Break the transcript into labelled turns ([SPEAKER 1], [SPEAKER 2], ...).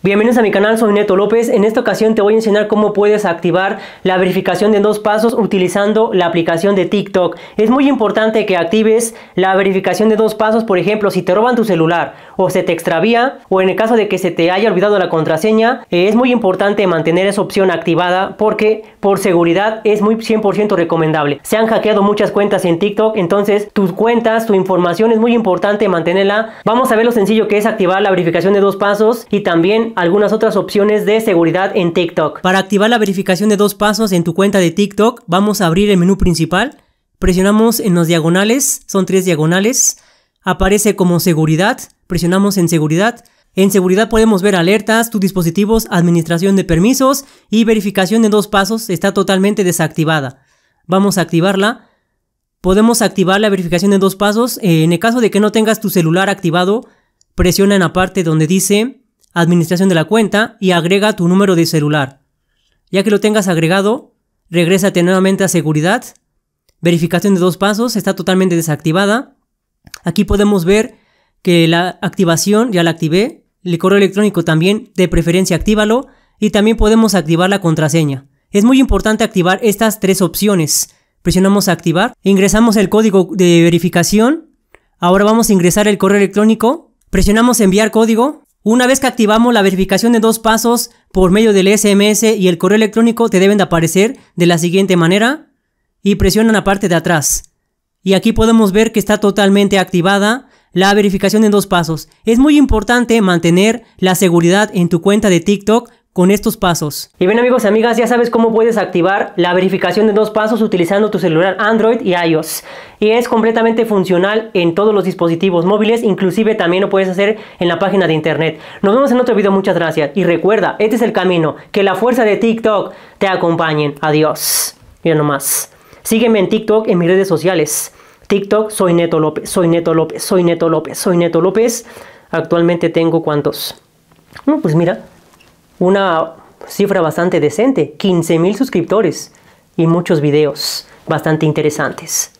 [SPEAKER 1] Bienvenidos a mi canal, soy Neto López. En esta ocasión te voy a enseñar cómo puedes activar la verificación de dos pasos utilizando la aplicación de TikTok. Es muy importante que actives la verificación de dos pasos, por ejemplo, si te roban tu celular o se te extravía o en el caso de que se te haya olvidado la contraseña, eh, es muy importante mantener esa opción activada porque por seguridad es muy 100% recomendable. Se han hackeado muchas cuentas en TikTok, entonces tus cuentas, tu información es muy importante mantenerla. Vamos a ver lo sencillo que es activar la verificación de dos pasos y también algunas otras opciones de seguridad en TikTok. Para activar la verificación de dos pasos en tu cuenta de TikTok, vamos a abrir el menú principal. Presionamos en los diagonales, son tres diagonales. Aparece como seguridad, presionamos en seguridad. En seguridad podemos ver alertas, tus dispositivos, administración de permisos y verificación de dos pasos está totalmente desactivada. Vamos a activarla. Podemos activar la verificación de dos pasos. En el caso de que no tengas tu celular activado, presiona en la parte donde dice administración de la cuenta y agrega tu número de celular. Ya que lo tengas agregado, regrésate nuevamente a seguridad. Verificación de dos pasos está totalmente desactivada. Aquí podemos ver que la activación ya la activé. El correo electrónico también, de preferencia actívalo. Y también podemos activar la contraseña. Es muy importante activar estas tres opciones. Presionamos activar, ingresamos el código de verificación. Ahora vamos a ingresar el correo electrónico. Presionamos enviar código una vez que activamos la verificación de dos pasos por medio del SMS y el correo electrónico te deben de aparecer de la siguiente manera y presionan la parte de atrás. Y aquí podemos ver que está totalmente activada la verificación en dos pasos. Es muy importante mantener la seguridad en tu cuenta de TikTok con estos pasos. Y bien amigos y amigas, ya sabes cómo puedes activar la verificación de dos pasos utilizando tu celular Android y iOS. Y es completamente funcional en todos los dispositivos móviles, inclusive también lo puedes hacer en la página de internet. Nos vemos en otro video, muchas gracias. Y recuerda, este es el camino, que la fuerza de TikTok te acompañe. Adiós. Mira nomás. Sígueme en TikTok, en mis redes sociales. TikTok, soy Neto López, soy Neto López, soy Neto López, soy Neto López. Actualmente tengo cuántos. pues mira, una cifra bastante decente, 15 mil suscriptores y muchos videos bastante interesantes.